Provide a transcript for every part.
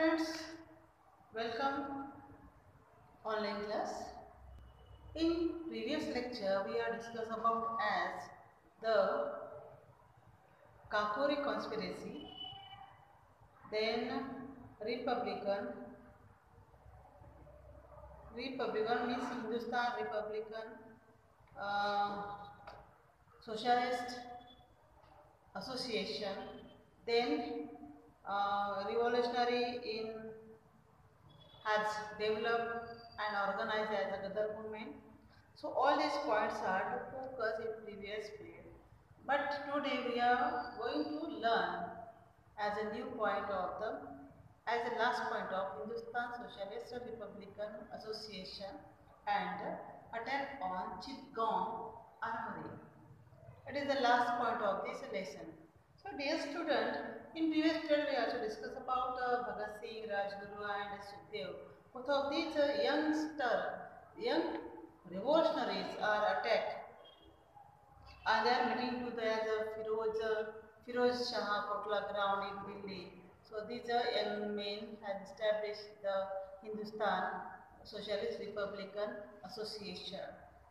students, welcome online class. In previous lecture, we are discussed about as the Kakori conspiracy, then Republican. Republican means Hindustan Republican, uh, Socialist Association, then uh, revolutionary in has developed and organized as a Gadar movement. So all these points are to focus in previous period. But today we are going to learn as a new point of the as a last point of Hindustan Socialist Republican Association and attack on Chittagong Armory. It is the last point of this lesson. So dear student, in previous period we also discussed about uh, Bhagat Singh, Rajguru and Sukhdev. Both of these uh, youngster, young revolutionaries are attacked and they are meeting to the a Firoz, uh, Firoz Shah Kotla ground in Delhi. So these uh, young men had established the Hindustan Socialist Republican Association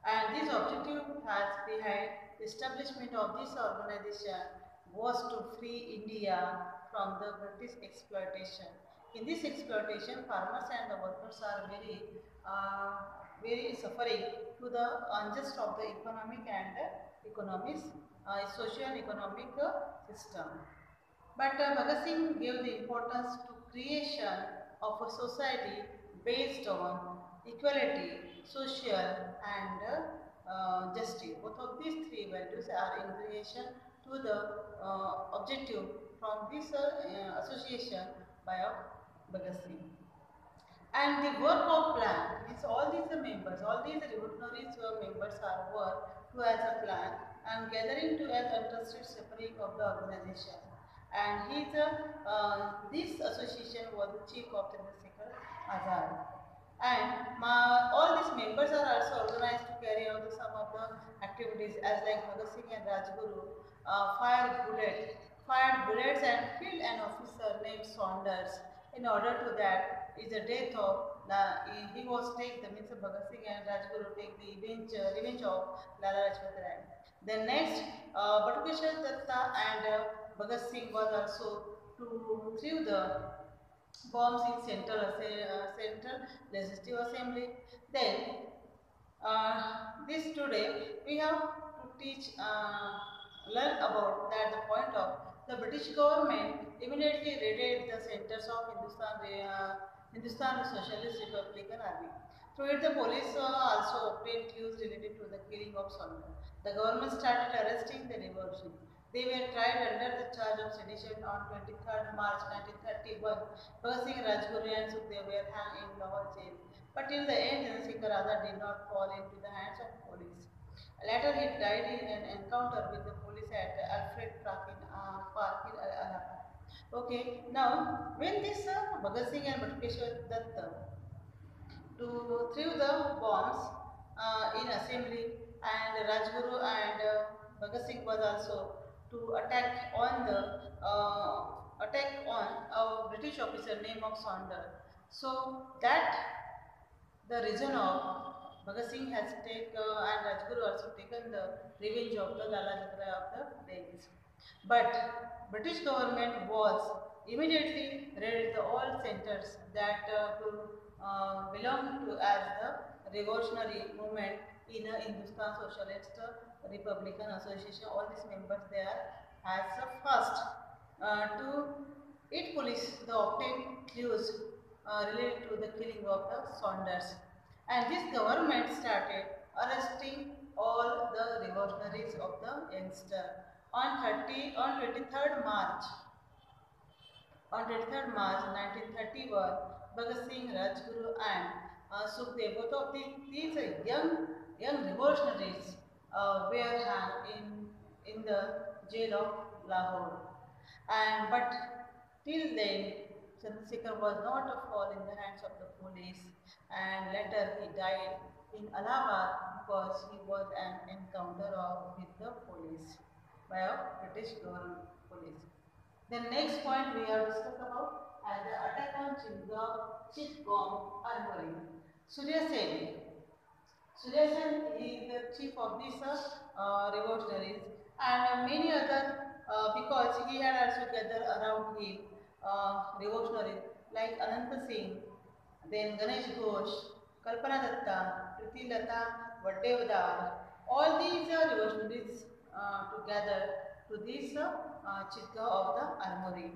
and this objective has behind the establishment of this organization was to free India from the British exploitation. In this exploitation, farmers and the workers are very, uh, very suffering to the unjust of the economic and uh, economics, uh, social and economic system. But uh, Bhagat Singh gave the importance to creation of a society based on equality, social and uh, justice. Both of these three values are in relation to the uh, objective from this uh, association by Bhagat Singh. And the work of plan means all these members, all these revolutionaries members are work to as a plan and gathering to as interested separate of the organization. And his, uh, this association was the chief of the Chandrasekhar Azad. And my, all these members are also organized to carry out some of the activities as like Bhagat Singh and Rajguru uh, fired bullet, fired bullets and killed an officer named Saunders. In order to that is the death of he, was take the means of Bhagat Singh and Rajguru take the revenge, uh, revenge of Lala Lajpat Rai. Then next, uh, Batukeshwar Datta and uh, Bhagat Singh was also to threw the bombs in central, uh, central legislative assembly. Then uh, this today we have to teach, uh, learn about that the point of the British government immediately raided the centers of Hindustan, uh, Hindustan Socialist Republican Army. Through it, the police uh, also obtained clues related to the killing of Saunders. The government started arresting the revolution. They were tried under the charge of sedition on 23rd March 1931. Bhagat Singh, Rajguru and Sukhdev were hanged in Lahore jail. But till the end, Chandrasekhar Azad did not fall into the hands of police. Later, he died in an encounter with the police at Alfred Park in, uh, Allahabad. Okay, now when this uh, Bhagat Singh and Batukeshwar Datta to threw the bombs uh, in assembly and Rajguru and uh, Bhagat Singh was also to attack on the uh, attack on a British officer named of Saunders. So that the reason of Bhagat Singh has taken uh, and Rajguru also taken the revenge of the Lala Jatra of the Delhis. But British government was immediately raided the all centers that uh, uh, belong to as the revolutionary movement in a Hindustan Socialist Republican Association. All these members there as a first uh, to it police the obtained clues uh, related to the killing of the Saunders. And his government started arresting all the revolutionaries of the youngster. On 30, on 23rd March, on 23rd March 1931, Bhagat Singh, Rajguru and uh, Sukhdev, both of these, young, young revolutionaries uh, were in, in the jail of Lahore. And but till then, Chandrasekhar was not a fall in the hands of the police and later he died in Allahabad because he was an encounter of, with the police by a British government police. The next point we have discussed about at the attack on Chittagong, Chittagong Armory. Surya Sen. Surya Sen is the chief of these uh, revolutionaries and many other uh, because he had also gathered around him uh, revolutionaries like Ananta Singh, then Ganesh Ghosh, Kalpana Datta, Priti Lata, Vaddevadar. All these are revolutionaries uh, together to this uh, Chitka of the armory.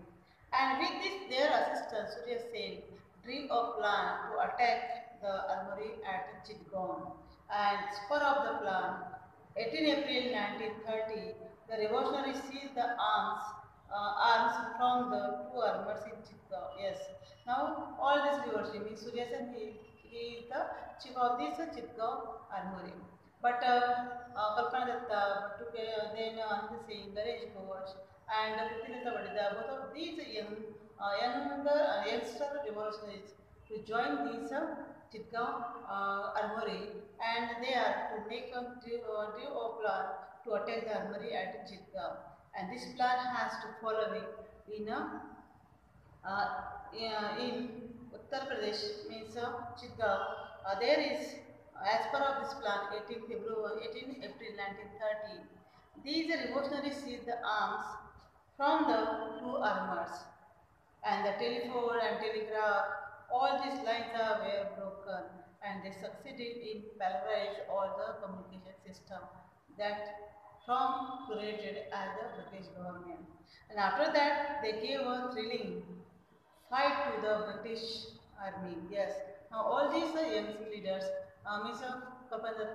And with this their assistant Surya Sen dream a plan to attack the armory at Chittagong. And spur of the plan, 18 April 1930, the revolutionaries seized the arms arms from the two armors in Chittagong. Yes. Now all this revolutionary means Surya Sen he, he is the chief of this uh, Chittagong armory. But uh, uh, Kalpana Datta, uh, then uh, Anand Singh, Ganesh Ghosh, and Prithinata Vadida, both of these young, uh, younger, uh, youngster revolutionaries to join this uh, Chittagong uh, armory and they are to make a uh, due a plan to attack the armory at Chittagong. And this plan has to follow in uh, in Uttar Pradesh means uh, Chittagong. Uh, there is as per of this plan, 18 February, 18 April 1930, these revolutionaries seized the arms from the two armors and the telephone and telegraph, all these lines are were broken and they succeeded in pulverizing all the communication system that from created as the British government. And after that, they gave a thrilling fight to the British army. Yes. Now all these are young leaders uh, Miss Kalpana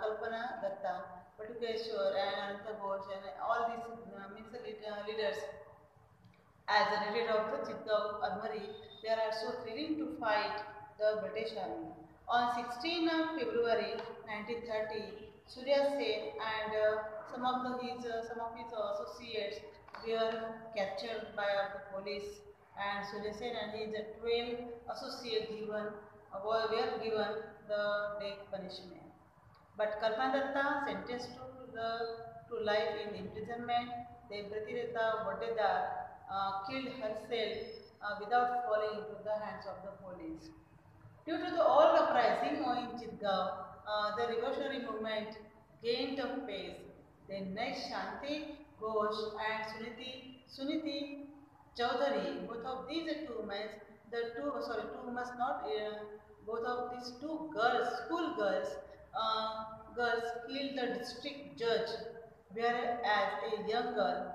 Kalpana Datta, Batukeshwar and Ananta Ghosh and all these uh, means uh, leaders as the leader of the Chittagong Armory, they are so thrilling to fight the British Army. On 16 February 1930, Surya Sen and uh, some of the, his uh, some of his associates were captured by the police, and Surya Sen and his 12 associates given uh, were given the death punishment. But Kalpana sentenced to the to life in imprisonment, Pratirata Vadedar uh, killed herself uh, without falling into the hands of the police. Due to the all uprising in Chittagong, uh, the revolutionary movement gained a pace. Then next Shanti Ghosh and Suniti, Suniti Chaudhary, both of these two women, the two, sorry, two must not uh, both of these two girls, school girls, uh, girls killed the district judge, whereas a young girl,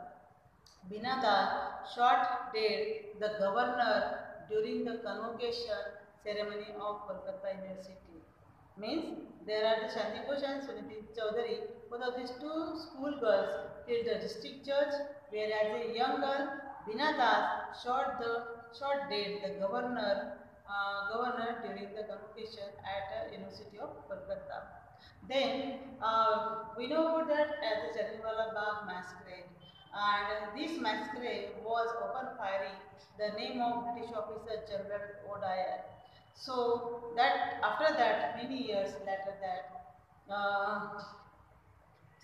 Binada, shot dead the governor during the convocation ceremony of Kolkata University. Means there are the Shanti and Suniti Chaudhary, both of these two school girls killed the district judge, whereas a young girl, Binada, shot the shot dead the governor uh, governor during the convocation at uh, University of Kolkata. Then uh, we know about that as the Jallianwala Bagh massacre and this massacre was open firing the name of British officer General O'Dwyer. So that after that many years later that uh,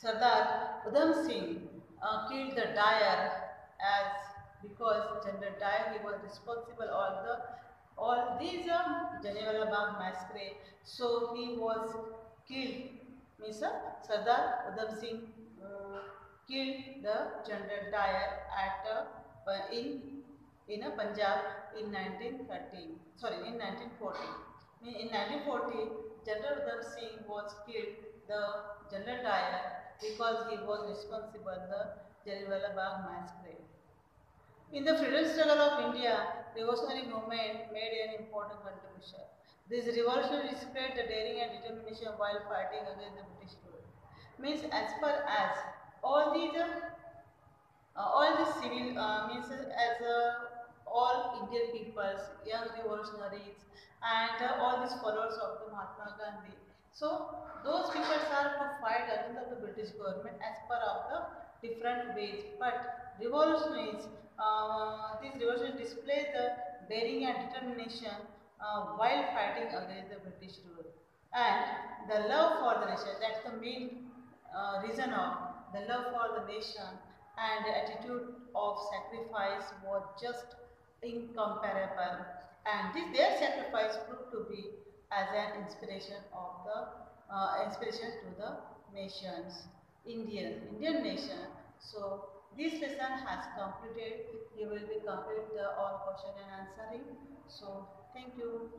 Sardar Udham Singh uh, killed the Dyer as because General Dyer he was responsible for the all these are Jallianwala Bagh massacre. So he was killed. Means uh, Sardar Udham Singh uh, killed the General Dyer at uh, in in a Punjab in 1930. Sorry, in 1940. In 1940, General Udham Singh was killed the General Dyer because he was responsible for the Jallianwala Bagh massacre. In the freedom struggle of India, revolutionary movement made an important contribution. This revolution displayed the daring and determination while fighting against the British rule. Means as far as all these, uh, all the civil uh, means as uh, all Indian peoples, young revolutionaries, and uh, all these followers of the Mahatma Gandhi. So those people are to fight against the British government as per of the different ways. But revolutionaries uh, this revolution displays the daring and determination uh, while fighting against the British rule. And the love for the nation, that's the main uh, reason of the love for the nation and the attitude of sacrifice was just incomparable. And this their sacrifice proved to be as an inspiration of the uh, inspiration to the nations, Indian Indian nation. So this lesson has completed. You will be complete the all question and answering. So thank you.